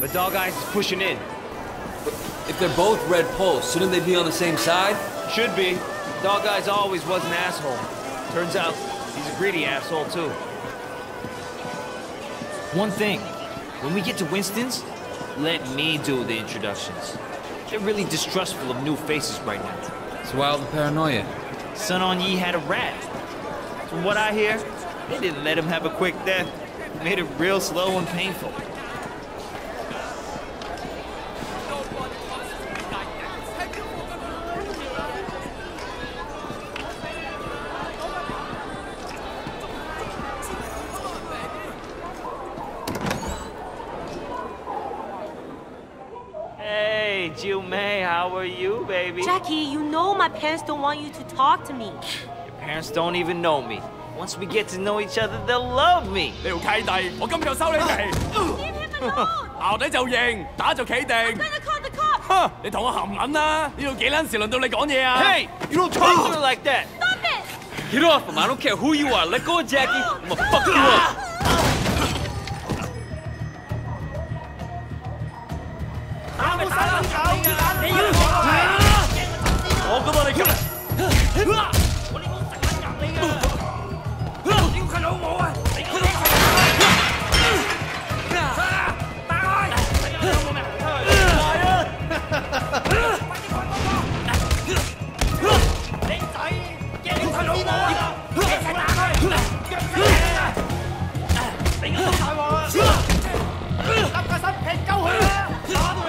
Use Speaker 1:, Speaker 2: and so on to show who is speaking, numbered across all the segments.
Speaker 1: but Dog Eyes is pushing in.
Speaker 2: If they're both red poles, shouldn't they be on the same side?
Speaker 1: Should be. Dog Eyes always was an asshole. Turns out, he's a greedy asshole, too. One thing, when we get to Winston's, let me do the introductions. They're really distrustful of new faces right now.
Speaker 2: It's wild the paranoia.
Speaker 1: Sun On Yee had a rat. From what I hear, they didn't let him have a quick death. Made it real slow and painful. how are you, baby?
Speaker 3: Jackie, you know my parents don't want you to talk to me.
Speaker 1: Your parents don't even know me. Once we get to know each other, they'll love me.
Speaker 4: 你条契弟，我今日收你皮。
Speaker 3: Leave him alone!
Speaker 4: 淆底就认，打就企定。
Speaker 3: Gonna call the cops!
Speaker 4: 哼，你同我含撚啦！呢度几撚时轮到你讲嘢啊？
Speaker 1: Hey, you don't talk to her like that.
Speaker 3: Stop it!
Speaker 2: Get off him. I don't care who you are. Let go of Jackie. I'm gonna fuck you up.
Speaker 4: 我 今日。
Speaker 1: 屌你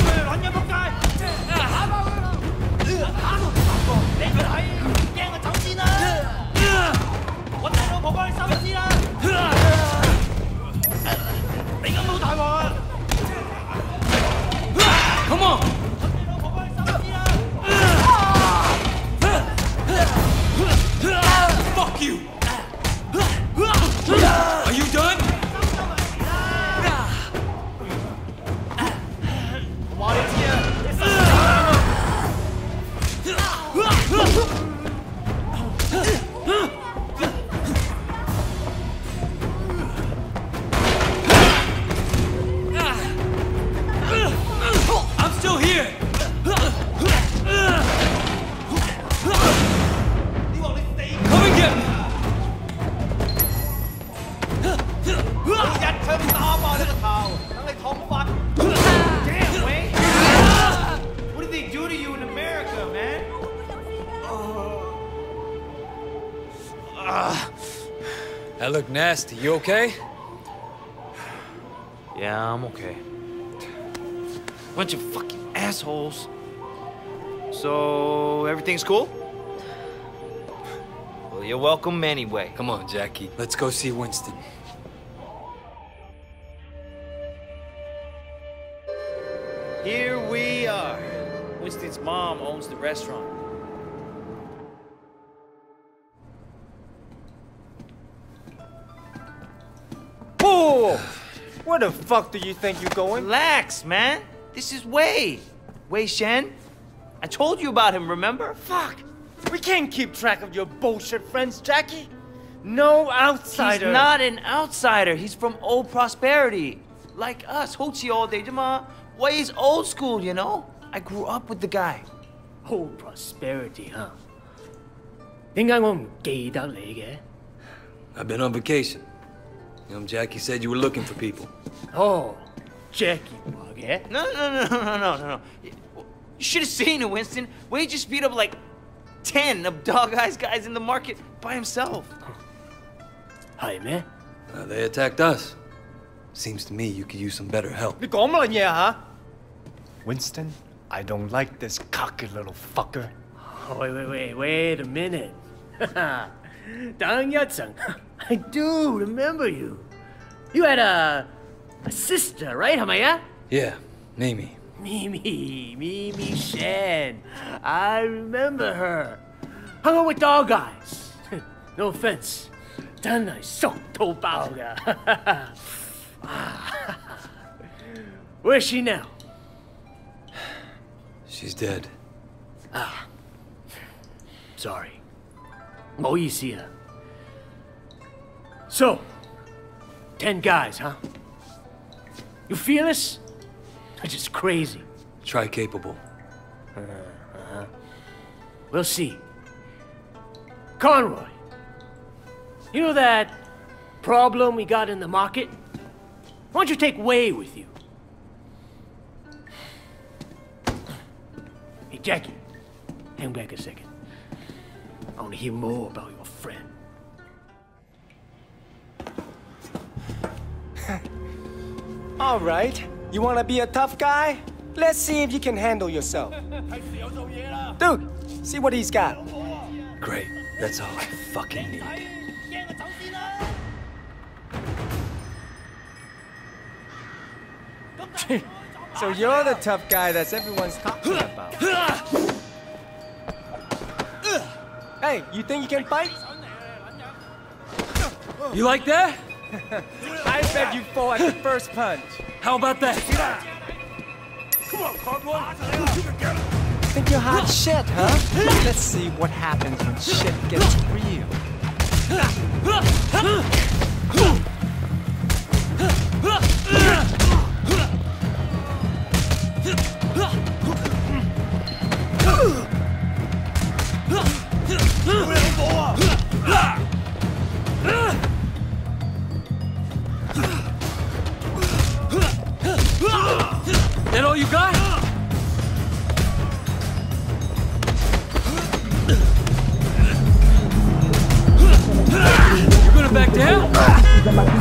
Speaker 2: you. That looked nasty. You okay?
Speaker 1: Yeah, I'm okay. Bunch of fucking assholes. So, everything's cool? Well, you're welcome anyway.
Speaker 2: Come on, Jackie. Let's go see Winston.
Speaker 1: Here we are. Winston's mom owns the restaurant.
Speaker 5: Cool. Where the fuck do you think you're going?
Speaker 1: Relax, man. This is Wei. Wei Shen. I told you about him, remember?
Speaker 5: Fuck. We can't keep track of your bullshit friends, Jackie. No outsider.
Speaker 1: He's not an outsider. He's from old prosperity. Like us, Hochi all day, Jama. Wei's old school, you know? I grew up with the guy.
Speaker 6: Old prosperity, huh?
Speaker 2: I've been on vacation. Jackie said you were looking for people.
Speaker 6: Oh, Jackie Bug.
Speaker 1: No, no, no, no, no, no, no. You should have seen it, Winston. Wade just beat up like 10 of Dog Eyes guys in the market by himself.
Speaker 6: Hi, man.
Speaker 2: Uh, they attacked us. Seems to me you could use some better help.
Speaker 7: Winston, I don't like this cocky little fucker.
Speaker 6: Oh, wait, wait, wait, wait a minute. Dang Yatsen. I do remember you. You had a, a sister, right, Hamaya?
Speaker 2: Yeah, Mimi.
Speaker 6: Mimi, Mimi Shen. I remember her. Hung out with dog guys. no offense. 真係熟到爆㗎。Where is she now?
Speaker 2: She's dead. Ah.
Speaker 6: Sorry. 唔好意思啊。So, ten guys, huh? You feel this? It's just crazy.
Speaker 2: Try capable. Uh-huh.
Speaker 6: We'll see. Conroy, you know that problem we got in the market? Why don't you take Wei with you? Hey, Jackie, hang back a second. I want to hear more about your friend.
Speaker 5: All right. You wanna be a tough guy? Let's see if you can handle yourself. Dude, see what he's got.
Speaker 2: Great. That's all I fucking need.
Speaker 5: so you're the tough guy that's everyone's talking about. Hey, you think you can fight?
Speaker 2: You like that?
Speaker 5: I bet you fall at the first punch.
Speaker 2: How about that? Come on, Cardwell.
Speaker 5: Think you're hot shit, huh? Let's see what happens when shit gets real.
Speaker 2: That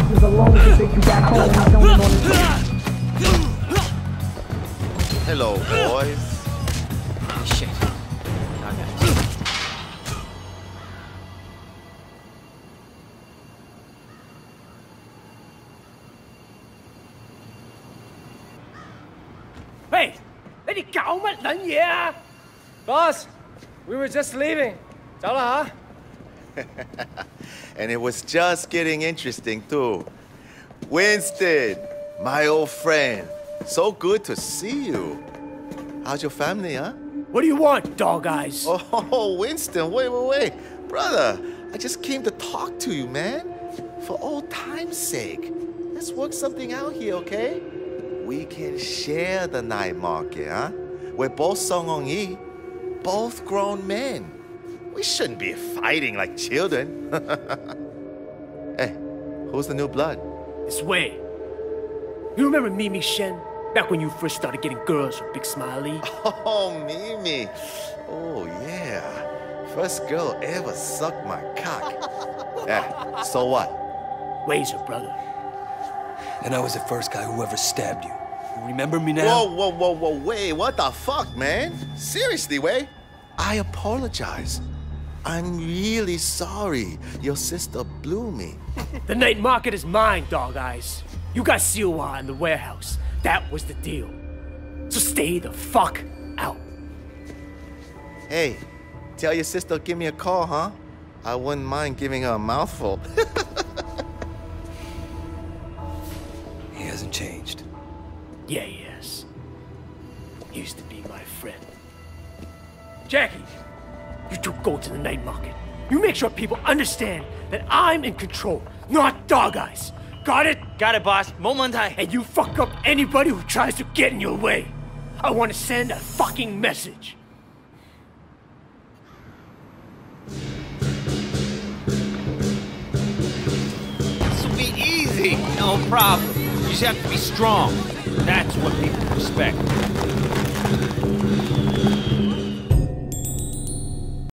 Speaker 2: down?
Speaker 8: Hello, boys.
Speaker 1: Shit. Dog Eyes.
Speaker 6: Hey, 你哋搞乜撚嘢啊？
Speaker 5: Boss, we were just leaving. 走啦吓。
Speaker 8: And it was just getting interesting, too. Winston, my old friend. So good to see you. How's your family, huh?
Speaker 6: What do you want, dog eyes?
Speaker 8: Oh, Winston, wait, wait, wait. Brother, I just came to talk to you, man. For old time's sake. Let's work something out here, okay? We can share the night market, huh? We're both Sun On Yee, both grown men. We shouldn't be fighting like children. hey, who's the new blood?
Speaker 6: It's Wei. You remember Mimi Shen? Back when you first started getting girls from Big Smiley?
Speaker 8: Oh, Mimi. Oh, yeah. First girl ever sucked my cock. yeah, so what?
Speaker 6: Wei's her brother.
Speaker 2: And I was the first guy who ever stabbed you. You remember me now?
Speaker 8: Whoa, whoa, whoa, whoa, wait, what the fuck, man? Seriously, Wei? I apologize. I'm really sorry your sister blew me.
Speaker 6: The night market is mine, dog eyes. You got Siwa in the warehouse. That was the deal. So stay the fuck out.
Speaker 8: Hey, tell your sister give me a call, huh? I wouldn't mind giving her a mouthful.
Speaker 2: He hasn't changed.
Speaker 6: Yeah, yes. Used to be my friend. Jackie, you two go to the night market. You make sure people understand that I'm in control, not dog eyes. Got it?
Speaker 1: Got it, boss. Momentai.
Speaker 6: And you fuck up anybody who tries to get in your way. I want to send a fucking message.
Speaker 1: This will be easy. Easy, no problem. You just have to be strong. That's what people respect.